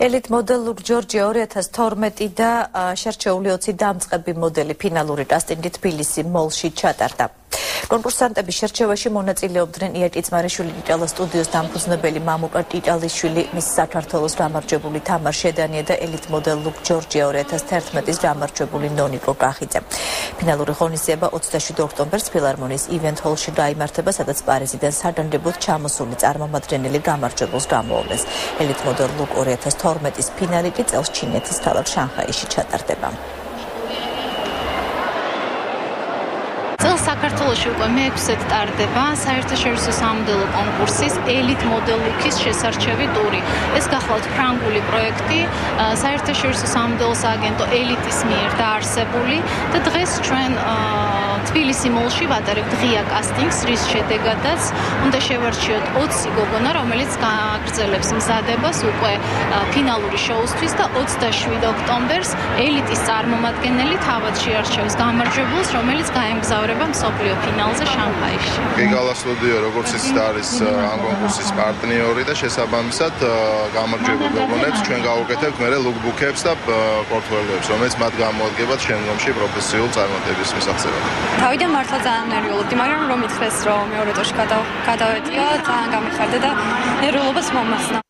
ელიტ მოდელ ლუკ ჯორჯია 2012 და შერჩეული 20 დამწყები მოდელი ფინალური კასტინგი თბილისი მოლში ჩატარდა. კონკურსანტების შერჩევაში მონაწილეობდნენ იაკი ძმარიშვილი იტალა სტუდიოს დამფუძნებელი მამუკა იტალიშვილი მის საქართველოს გამარჯვებული თამარ შედანია და ელიტ მოდელ ლუკ ჯორჯია 2011-ის გამარჯვებული ნონიკო კახიძე. ფინალური ღონისძიება 27 ოქტომბერს ფილარმონიის ივენთ ჰოლში გაიმართება, სადაც პარიზიდან საგანგებოდ ჩამოსული წარმომადგენელი გამარჯვებულს გამოავლეს. ელიტ მოდელ ლუკ 2012-ის ფინალი კი წელს ჩინეთის ქალაქ შანხაიში ჩატარდება. საქართველოში უკვე მეექვსედ ტარდება საერთაშორისო სამოდელო კონკურსის ელიტ მოდელუქის შესარჩევი ტური. ეს გახლავთ ფრანგული პროექტი, საერთაშორისო სამოდელო სააგენტო ელიტის მიერ დაარსებული და დღეს ჩვენ თბილისი მოლში ვატარებთ ღია კასტინგს, რის შედეგადაც უნდა შევარჩიოთ 20 გოგონა, რომელიც გააგრძელებს მზადებას უკვე ფინალური შოუსთვის და 27 ოქტომბერს ელიტის წარმომადგენელი თავად შეარჩევს გამარჯვებულს, რომელიც გაემგზავრება მსოფლიო ფინალზე შანხაიში. გიგალა სტუდიო როგორც ის არის ამ კონკურსის პარტნიორი და შესაბამისად გამარჯვებულ გოგონებს ჩვენ გავუკეთებთ მე ლუკბუქებს და პორტფოლიოებს, რომელიც მათ გამოადგებათ შემდგომში პროფესიულ წარმატების მისაღწევად. თავიდან მართლა ძალიან ნერვიულობდი, მაგრამ რომ ითქეს რომ მეორე ტოში გადავედიო, ძალიან გამიხარდა და ნერვიულობას მომასნა.